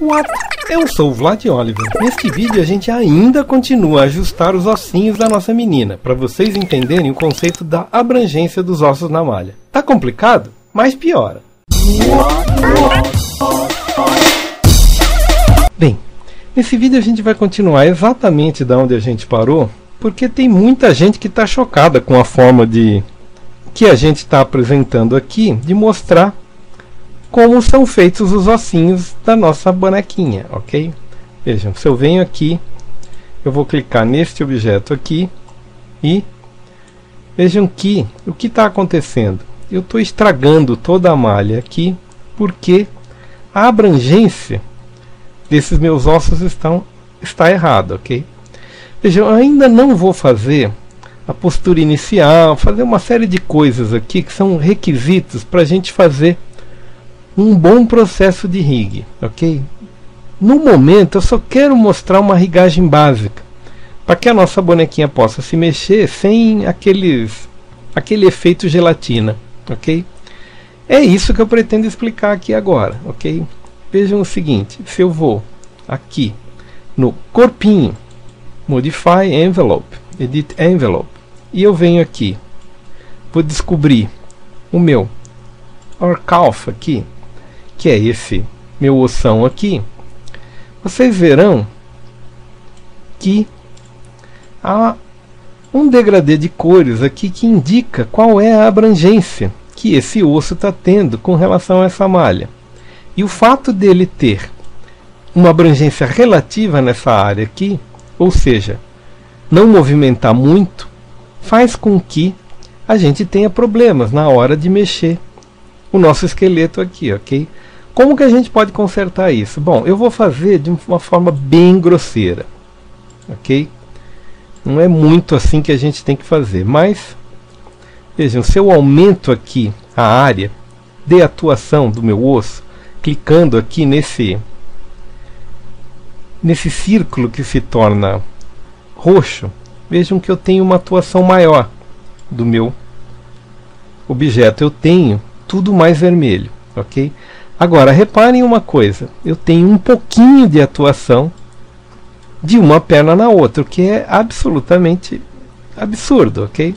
What? Eu sou o Vlad Oliver. Neste vídeo a gente ainda continua a ajustar os ossinhos da nossa menina, para vocês entenderem o conceito da abrangência dos ossos na malha. Tá complicado? Mas piora. Bem, nesse vídeo a gente vai continuar exatamente da onde a gente parou, porque tem muita gente que está chocada com a forma de que a gente está apresentando aqui de mostrar como são feitos os ossinhos da nossa bonequinha, ok? Vejam, se eu venho aqui, eu vou clicar neste objeto aqui e vejam que o que está acontecendo? Eu estou estragando toda a malha aqui porque a abrangência desses meus ossos estão, está errada, ok? Vejam, eu ainda não vou fazer a postura inicial, fazer uma série de coisas aqui que são requisitos para a gente fazer um bom processo de rig, ok? No momento eu só quero mostrar uma rigagem básica para que a nossa bonequinha possa se mexer sem aqueles, aquele efeito gelatina, ok? É isso que eu pretendo explicar aqui agora, ok? Vejam o seguinte, se eu vou aqui no corpinho, Modify Envelope, Edit Envelope, e eu venho aqui, vou descobrir o meu Orcalf aqui, que é esse meu ossão aqui, vocês verão que há um degradê de cores aqui que indica qual é a abrangência que esse osso está tendo com relação a essa malha. E o fato dele ter uma abrangência relativa nessa área aqui, ou seja, não movimentar muito, faz com que a gente tenha problemas na hora de mexer o nosso esqueleto aqui, ok? Como que a gente pode consertar isso? Bom, eu vou fazer de uma forma bem grosseira, ok? Não é muito assim que a gente tem que fazer, mas vejam, se eu aumento aqui a área de atuação do meu osso, clicando aqui nesse nesse círculo que se torna roxo, vejam que eu tenho uma atuação maior do meu objeto. Eu tenho tudo mais vermelho, ok? Agora, reparem uma coisa: eu tenho um pouquinho de atuação de uma perna na outra, o que é absolutamente absurdo, ok?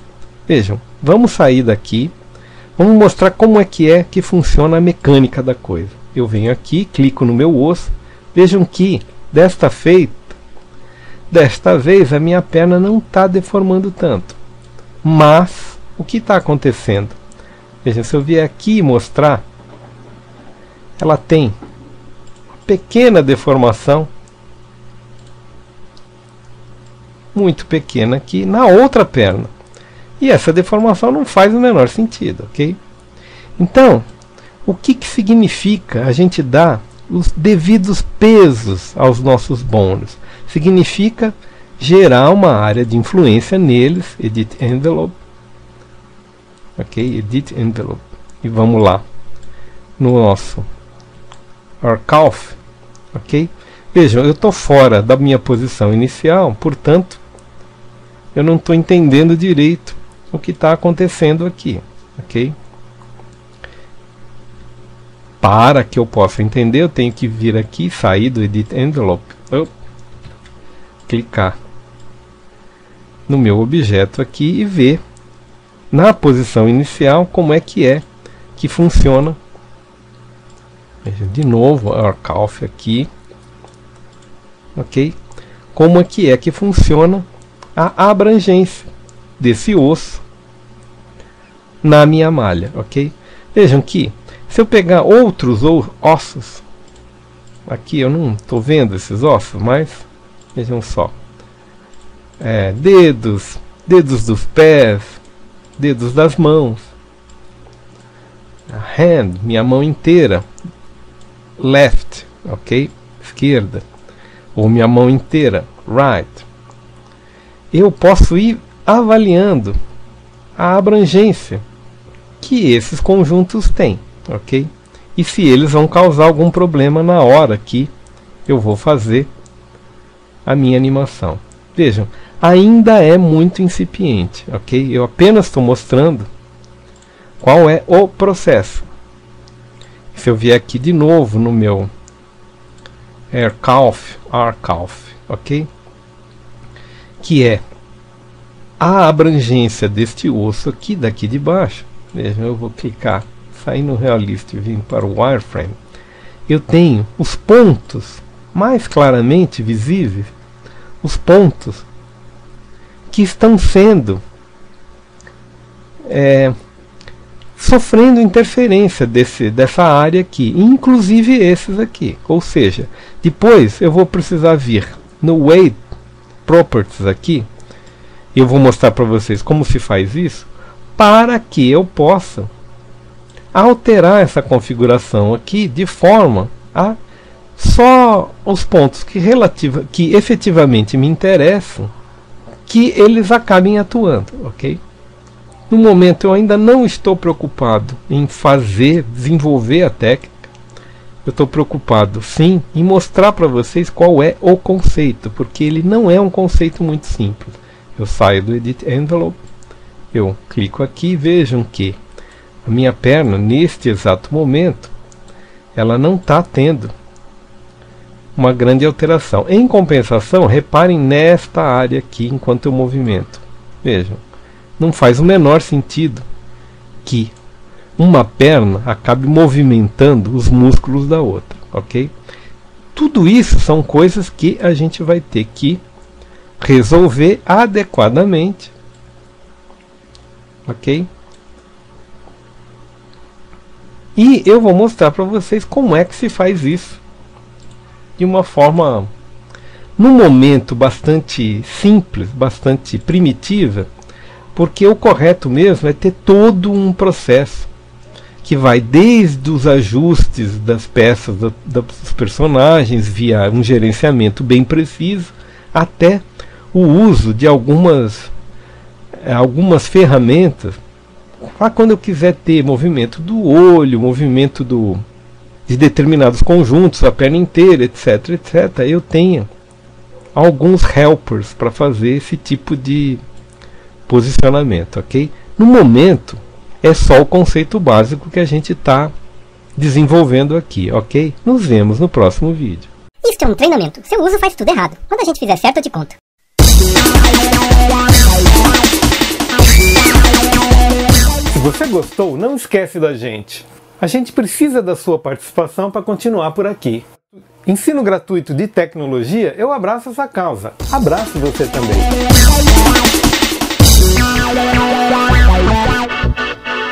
Vejam, vamos sair daqui, vamos mostrar como é que é que funciona a mecânica da coisa. Eu venho aqui, clico no meu osso, vejam que desta feita, desta vez a minha perna não está deformando tanto. Mas o que está acontecendo? Vejam, se eu vier aqui mostrar ela tem uma pequena deformação muito pequena aqui na outra perna. E essa deformação não faz o menor sentido, ok? Então, o que, que significa a gente dar os devidos pesos aos nossos bônus? Significa gerar uma área de influência neles, edit envelope, ok? Edit envelope. E vamos lá no nosso calf, ok? Vejam, eu estou fora da minha posição inicial, portanto, eu não estou entendendo direito o que está acontecendo aqui, ok? Para que eu possa entender, eu tenho que vir aqui, sair do Edit Envelope, clicar no meu objeto aqui e ver na posição inicial como é que é que funciona de novo Arcalf aqui. Ok? Como é que é que funciona a abrangência desse osso na minha malha, ok? Vejam que se eu pegar outros ossos, aqui eu não estou vendo esses ossos, mas vejam só, é, dedos, dedos dos pés, dedos das mãos, a hand, minha mão inteira, left, ok? Esquerda. Ou minha mão inteira, right. Eu posso ir avaliando a abrangência que esses conjuntos têm, ok? E se eles vão causar algum problema na hora que eu vou fazer a minha animação. Vejam, ainda é muito incipiente, ok? Eu apenas estou mostrando qual é o processo. Se eu vier aqui de novo no meu Aircalf, Arcalf, ok? Que é a abrangência deste osso aqui, daqui de baixo. Vejam, eu vou clicar, sair no Realist e vir para o Wireframe. Eu tenho os pontos mais claramente visíveis, os pontos que estão sendo é, sofrendo interferência desse, dessa área aqui, inclusive esses aqui. Ou seja, depois eu vou precisar vir no Weight Properties aqui, eu vou mostrar para vocês como se faz isso, para que eu possa alterar essa configuração aqui de forma a só os pontos que, relativa, que efetivamente me interessam que eles acabem atuando, ok? No momento eu ainda não estou preocupado em fazer, desenvolver a técnica. Eu estou preocupado, sim, em mostrar para vocês qual é o conceito, porque ele não é um conceito muito simples. Eu saio do Edit Envelope, eu clico aqui e vejam que a minha perna, neste exato momento, ela não está tendo uma grande alteração. Em compensação, reparem nesta área aqui enquanto eu movimento. Vejam, não faz o menor sentido que uma perna acabe movimentando os músculos da outra, ok? Tudo isso são coisas que a gente vai ter que resolver adequadamente, ok? E eu vou mostrar para vocês como é que se faz isso de uma forma, num momento bastante simples, bastante primitiva, porque o correto mesmo é ter todo um processo que vai desde os ajustes das peças do, dos personagens via um gerenciamento bem preciso até o uso de algumas eh, algumas ferramentas. Para quando eu quiser ter movimento do olho, movimento do, de determinados conjuntos, a perna inteira, etc, etc, eu tenha alguns helpers para fazer esse tipo de posicionamento, ok? No momento, é só o conceito básico que a gente está desenvolvendo aqui, ok? Nos vemos no próximo vídeo. Isso é um treinamento. Seu uso faz tudo errado. Quando a gente fizer certo, eu te conto. Se você gostou, não esquece da gente. A gente precisa da sua participação para continuar por aqui. Ensino gratuito de tecnologia, eu abraço essa causa. Abraço você também.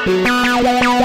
Bye.